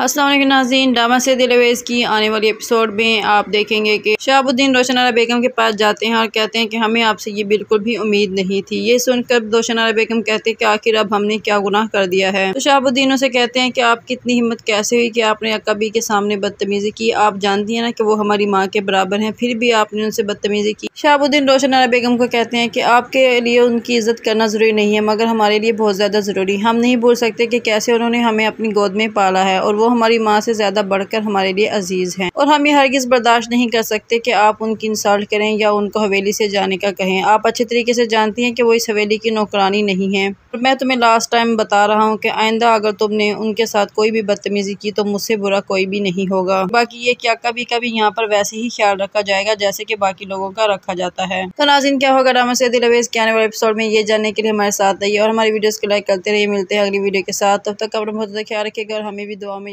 असलम नाजीन drama से दिलवेज़ की आने वाली एपिसोड में आप देखेंगे कि शहाबुद्दीन रोशनारा बेगम के पास जाते हैं और कहते हैं कि हमें आपसे ये बिल्कुल भी उम्मीद नहीं थी। ये सुनकर रोशनारा बेगम कहते हैं कि आखिर अब हमने क्या गुनाह कर दिया है? तो शहाबुद्दीन उसे कहते हैं कि आपकी इतनी हिम्मत कैसे हुई कि आपने कभी के सामने बदतमीज़ी की? आप जानती हैं ना कि वो हमारी माँ के बराबर हैं, फिर भी आपने उनसे बदतमीज़ी की। शहाबुद्दीन रोशनारा बेगम को कहते हैं कि आपके लिए उनकी इज़्ज़त करना ज़रूरी नहीं है, मगर हमारे लिए बहुत ज़्यादा ज़रूरी हम नहीं भूल सकते कि कैसे उन्होंने हमें अपनी गोद में पाला है और वो हमारी माँ से ज़्यादा बढ़कर हमारे लिए अज़ीज़ हैं। और हम ये हरगिज़ बर्दाश्त नहीं कर सकते कि आप उनकी इंसल्ट करें या उनको हवेली से जाने का कहें। आप अच्छे तरीके से जानती हैं कि वो इस हवेली की नौकरानी नहीं है। और मैं तुम्हें लास्ट टाइम बता रहा हूँ कि आइंदा अगर तुमने उनके साथ कोई भी बदतमीज़ी की तो मुझसे बुरा कोई भी नहीं होगा। बाकी ये क्या कभी कभी यहाँ पर वैसे ही ख्याल रखा जाएगा जैसे कि बाकी लोगों का रखा जाता है। तो नाजिन, क्या होगा? ड्रामा से दिलवेज के आने वाले एपिसोड में ये जानने के लिए हमारे साथ रहिए और हमारी वीडियोस को लाइक करते रहिए। मिलते हैं अगली वीडियो के साथ। तब तक अपना बहुत ज़्यादा ख्याल रखिएगा और हमें भी दुआ में